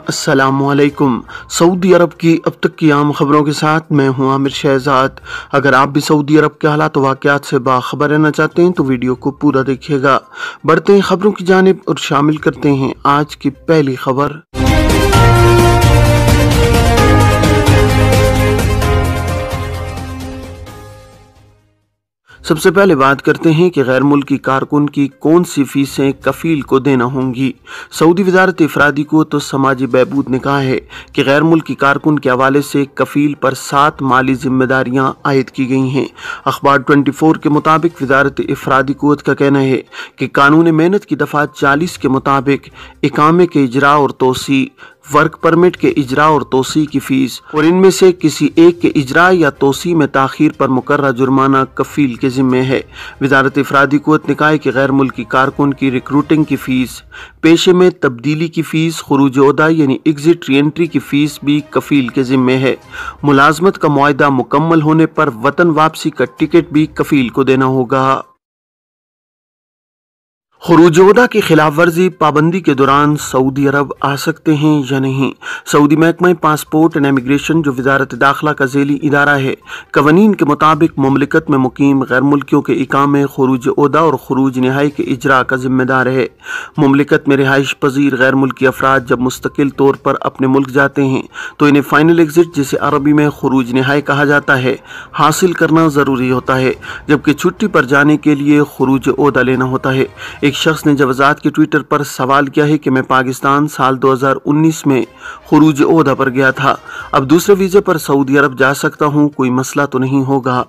अस्सलामुअलैकुम। सऊदी अरब की अब तक की आम खबरों के साथ मैं हूँ आमिर शहजाद। अगर आप भी सऊदी अरब के हालात वाक़ात से बाखबर रहना चाहते हैं तो वीडियो को पूरा देखिएगा। बढ़ते हैं खबरों की जानब और शामिल करते हैं आज की पहली खबर। सबसे पहले बात करते हैं कि गैर मुल्की कारकुन की कौन सी फीसें कफील को देना होंगी। सऊदी वजारत अफरादी को तो समाजी बहबूद ने कहा है कि गैर मुल्की कारकुन के हवाले से कफील पर सात माली जिम्मेदारियाँ आयद की गई हैं। अखबार 24 के मुताबिक वजारत अफरादी कोत का कहना है कि कानून मेहनत की दफ़ा चालीस के मुताबिक इकामे के इजरा और तोसी वर्क परमिट के इजरा और तोसी की फ़ीस और इनमें से किसी एक के इजरा या तोसी में ताखिर पर मुकर्रा जुर्माना कफील के जिम्मे है। वजारत अफरादी कुत ने कहा कि गैर मुल्की कारकुन की रिक्रूटिंग की फ़ीस, पेशे में तब्दीली की फ़ीस, खरूज अहदा यानी एग्जिट री एंट्री की फ़ीस भी कफील के जिम्मे है। मुलाजमत का मुआदा मुकम्मल होने पर वतन वापसी का टिकट भी कफील को देना होगा। खरूजोदा की खिलाफ वर्जी पाबंदी के दौरान सऊदी अरब आ सकते हैं या नहीं? सऊदी महकमा पासपोर्ट एंड इमिग्रेशन जो वजारत दाखिला का झेली इदारा है, कवानीन के मुताबिक ममलिकत में मुकीम गैर मुल्कियों के इकामे खरूज अहदा और खरूज नहाई के इजरा का जिम्मेदार है। ममलिकत में रिहाइश पजीर गैर मुल्की अफराद जब मुस्तकिल तौर पर अपने मुल्क जाते हैं तो इन्हें फाइनल एग्जिट जिसे अरबी में खरूज नहाई कहा जाता है, हासिल करना ज़रूरी होता है, जबकि छुट्टी पर जाने के लिए खरूज अहदा लेना होता है। एक शख्स ने जवजात के ट्विटर पर सवाल किया है कि मैं पाकिस्तान साल 2019 में खरूज ओहदा पर गया था। अब दूसरे वीज़े पर सऊदी अरब जा सकता हूँ, कोई मसला तो नहीं होगा।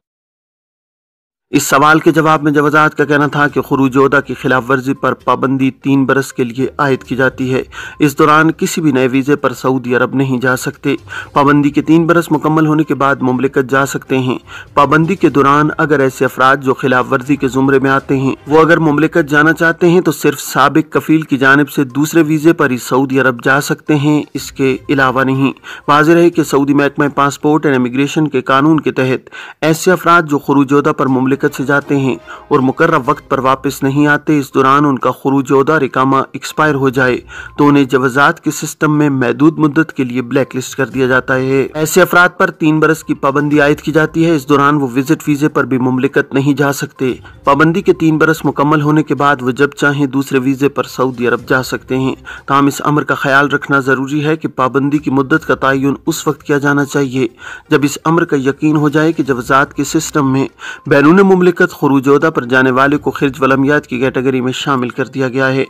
इस सवाल के जवाब में जवाजात का कहना था कि खरूजोदा की खिलाफ वर्जी पर पाबंदी तीन बरस के लिए आयद की जाती है। इस दौरान किसी भी नए वीज़े पर सऊदी अरब नहीं जा सकते। पाबंदी के तीन बरस मुकम्मल होने के बाद ममलिकत जा सकते हैं। पाबंदी के दौरान अगर ऐसे अफराद जो खिलाफ वर्जी के जुमरे में आते हैं, वो अगर ममलिकत जाना चाहते हैं तो सिर्फ़ सबक कफील की जानब से दूसरे वीज़े पर ही सऊदी अरब जा सकते हैं। इसके अलावा नहीं। वाज रहे कि सऊदी महकमा पासपोर्ट एंड इमिग्रेशन के कानून के तहत ऐसे अफराद जो खरूजोदा पर ममलिकत से जाते हैं और मुकर्र वक्त पर वापस नहीं आते। इस दौरान उनका खरूज अहदा रिकामा एक्सपायर हो जाए तो उन्हें जवाजात के सिस्टम में महदूद मुद्दत के लिए ब्लैक लिस्ट कर दिया जाता है। ऐसे अफराद पर तीन बरस की पाबंदी आयद की जाती है। इस दौरान वो विज़िट वीजे पर भी ममलिकत नहीं जा सकते। पाबंदी के तीन बरस मुकम्मल होने के बाद वो जब चाहे दूसरे वीजे पर सऊदी अरब जा सकते हैं। ताम इस अमर का ख्याल रखना ज़रूरी है कि पाबंदी की मुद्दत का तयन उस वक्त किया जाना चाहिए, जब इस अमर का यकीन हो जाए कि जवाजात के सिस्टम में बैरून ममलिकत खरूजोदा पर जाने वाले को खिरज वलमियात की कैटेगरी में शामिल कर दिया गया है।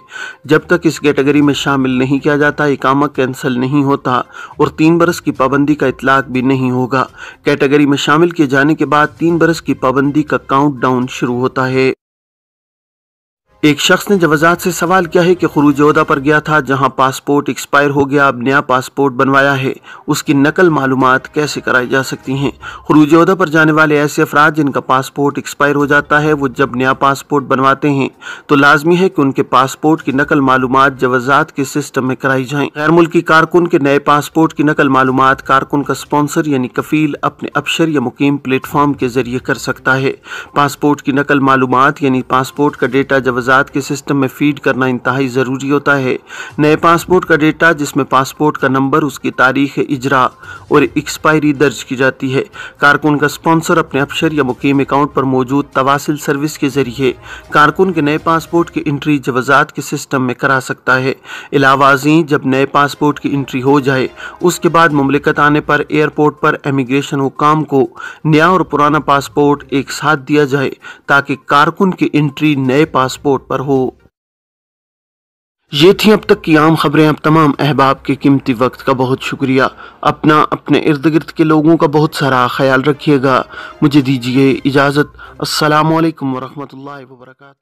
जब तक इस कैटेगरी में शामिल नहीं किया जाता इकामा कैंसिल नहीं होता और तीन बरस की पाबंदी का इतलाक भी नहीं होगा। कैटेगरी में शामिल किए जाने के बाद तीन बरस की पाबंदी का काउंट डाउन शुरू होता है। एक शख्स ने जवाजात से सवाल किया है कि खरूजोदा पर गया था, जहाँ पासपोर्ट एक्सपायर हो गया, अब नया पासपोर्ट बनवाया है। उसकी नकल मालूम कैसे कराई जा सकती हैं? खरूजोदा पर जाने वाले ऐसे अफराद जिनका पासपोर्ट एक्सपायर हो जाता है, वो जब नया पासपोर्ट बनवाते हैं तो लाजमी है कि उनके पासपोर्ट की नकल मालूम जवाजात के सिस्टम में कराई जाए। गैर मुल्की कारकुन के नए पासपोर्ट की नकल मालूम कारकुन का स्पॉन्सर यानी कफील अपने अफसर या मुकीम प्लेटफॉर्म के ज़रिए कर सकता है। पासपोर्ट की नकल मालूम यानी पासपोर्ट का डेटा जवाज कागजात के सिस्टम में फ़ीड करना इंतहाई ज़रूरी होता है। नए पासपोर्ट का डेटा जिसमें पासपोर्ट का नंबर उसकी तारीख, इजरा और एक्सपायरी दर्ज की जाती है। कारकुन का स्पॉन्सर अपने अफसर या मुकीम अकाउंट पर मौजूद तवासिल सर्विस के ज़रिए कारकुन के नए पासपोर्ट की इंट्री जवाजात के सिस्टम में करा सकता है। अलावाजी जब नए पासपोर्ट की इंट्री हो जाए, उसके बाद ममलिकत आने पर एयरपोर्ट पर इमिग्रेशन हुकाम को नया और पुराना पासपोर्ट एक साथ दिया जाए, ताकि कारकुन की इंट्री नए पासपोर्ट रिपोर्ट पर हो। ये थी अब तक की आम खबरें, अब तमाम अहबाब के कीमती वक्त का बहुत शुक्रिया। अपना अपने इर्द गिर्द के लोगों का बहुत सारा ख्याल रखिएगा। मुझे दीजिए इजाज़त। असलकम वरहमल वर्का